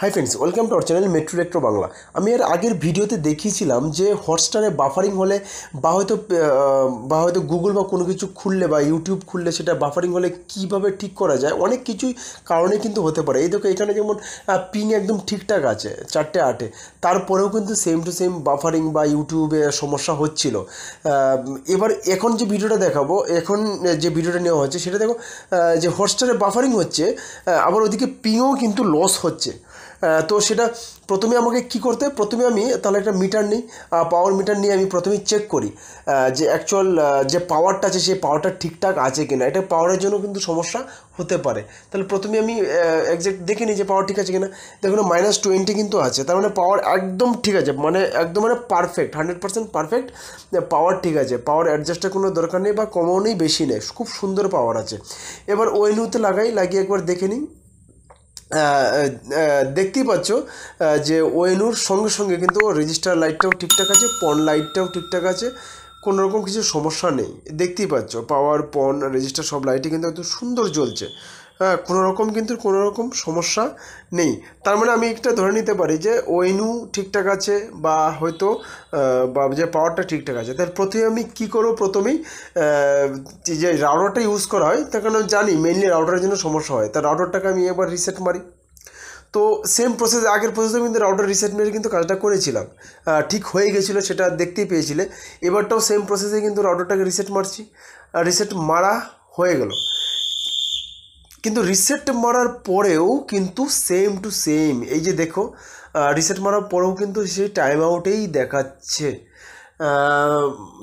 Hi friends welcome to channel metro electro Bangla আমি এর আগের ভিডিওতে দেখিয়েছিলাম যে হটস্টারে বাফারিং হলে বা হয়তো বা হয়তো গুগল বা কোনো কিছু খুললে বা ইউটিউব খুললে সেটা বাফারিং হলে কীভাবে ঠিক করা যায়, অনেক কিছুই কারণে কিন্তু হতে পারে। এই দেখো এখানে যেমন পিং একদম ঠিকঠাক আছে, চারটে আটে। তারপরেও কিন্তু সেম টু সেম বাফারিং বা ইউটিউবে সমস্যা হচ্ছিল। এবার এখন যে ভিডিওটা দেখাবো, এখন যে ভিডিওটা নেওয়া হচ্ছে, সেটা দেখো যে হটস্টারে বাফারিং হচ্ছে আবার ওদিকে পিংও কিন্তু লস হচ্ছে। তো সেটা প্রথমে আমাকে কি করতে প্রথমে আমি তাহলে একটা মিটার নিই পাওয়ার মিটার নিয়ে আমি প্রথমে চেক করি যে অ্যাকচুয়াল যে পাওয়ারটা আছে, সেই পাওয়ারটা ঠিকঠাক আছে কিনা। এটা পাওয়ারের জন্য কিন্তু সমস্যা হতে পারে। তাহলে প্রথমে আমি একজ্যাক্ট দেখে নিই যে পাওয়ার ঠিক আছে কিনা। দেখুন মাইনাস টোয়েন্টি কিন্তু আছে, তার মানে পাওয়ার একদম ঠিক আছে মানে একদম মানে perfect hundred percent perfect power ঠিক আছে। পাওয়ার অ্যাডজাস্টের কোনো দরকার নেই বা কমও নেই বেশি নেই, খুব সুন্দর পাওয়ার আছে। এবার ওয়েনুতে লাগাই, লাগিয়ে একবার দেখে নিই। দেখতেই পাচ্ছ যে ওয়েনুর সঙ্গে সঙ্গে কিন্তু রেজিস্টার লাইটটাও ঠিকঠাক আছে পন লাইটটাও ঠিকঠাক আছে, কোনো রকম কিছু সমস্যা নেই। দেখতেই পাচ্ছ পাওয়ার পন রেজিস্টার সব লাইটই কিন্তু এত সুন্দর জ্বলছে। কোনো রকম কিন্তু কোনো রকম সমস্যা নেই। তার মানে আমি একটা ধরে নিতে পারি যে ওয়েনু ঠিকঠাক আছে বা হয়তো বা যে পাওয়ারটা ঠিকঠাক আছে। তার প্রথমে আমি কী করব? প্রথমেই যে রাউটারটা ইউজ করা হয়, তার কারণ জানি মেনলি রাউটারের জন্য সমস্যা হয়। তার রাউটারটাকে আমি একবার রিসেট মারি। তো সেম প্রসেস আগের প্রসেসে কিন্তু রাউটার রিসেট মেরে কিন্তু কাজটা করেছিলাম। ঠিক হয়ে গেছিল সেটা দেখতেই পেয়েছিলে। এবারটাও সেম প্রসেসে কিন্তু রাউটারটাকে রিসেট মারছি। রিসেট মারা হয়ে গেল। কিন্তু রিসেট মারার পরেও কিন্তু সেম টু সেম এই যে দেখো রিসেট মারার পরেও কিন্তু সেই টাইম আউটেই দেখাচ্ছে।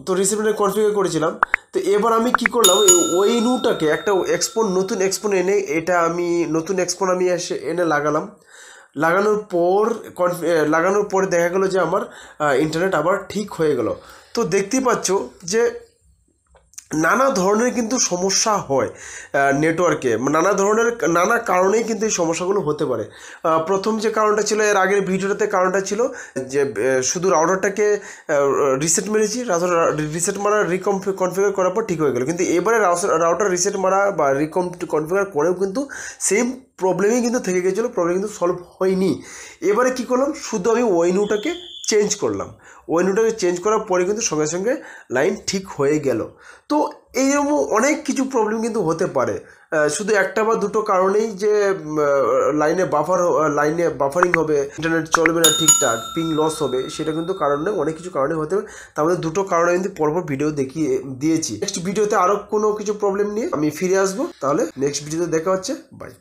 তো রিসেট কনফিগার করেছিলাম। তো এবার আমি কি করলাম ওই নুটাকে একটা এক্সপোন নতুন এক্সপোন এনে এটা আমি, নতুন এক্সপোন আমি এসে এনে লাগালাম। লাগানোর পর লাগানোর পরে দেখা গেলো যে আমার ইন্টারনেট আবার ঠিক হয়ে গেল। তো দেখতেই পাচ্ছ যে নানা ধরনের কিন্তু সমস্যা হয় নেটওয়ার্কে নানা ধরনের, নানা কারণেই কিন্তু এই সমস্যাগুলো হতে পারে। প্রথম যে কারণটা ছিল, এর আগের ভিডিওটাতে কারণটা ছিল যে শুধু রাউটারটাকে রিসেট মেরেছি রিসেট মারা রিকম কনফিগার করার পর ঠিক হয়ে গেল। কিন্তু এবারে রাউটার রিসেট মারা বা রিকম কনফিগার করেও কিন্তু সেম প্রবলেমই কিন্তু থেকে গেছিল প্রবলেম কিন্তু সলভ হয়নি। এবারে কি করলাম? শুধু আমি ওয়েনুটাকে চেঞ্জ করলাম। ওয়েনুটাকে চেঞ্জ করার পরে কিন্তু সঙ্গে সঙ্গে লাইন ঠিক হয়ে গেল। তো এইরকম অনেক কিছু প্রবলেম কিন্তু হতে পারে। শুধু একটা বা দুটো কারণেই যে লাইনে বাফার লাইনে বাফারিং হবে ইন্টারনেট চলবে না ঠিকঠাক পিং লস হবে, সেটা কিন্তু কারণে অনেক কিছু কারণে হতে পারে। তার মধ্যে দুটো কারণে কিন্তু পরপর ভিডিও দেখিয়ে, দিয়েছি। নেক্সট ভিডিওতে আরও কোনো কিছু প্রবলেম নিয়ে আমি ফিরে আসব। তাহলে নেক্সট ভিডিওতে দেখা হচ্ছে। বাই